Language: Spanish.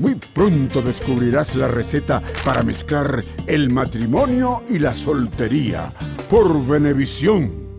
Muy pronto descubrirás la receta para mezclar el matrimonio y la soltería por Venevisión.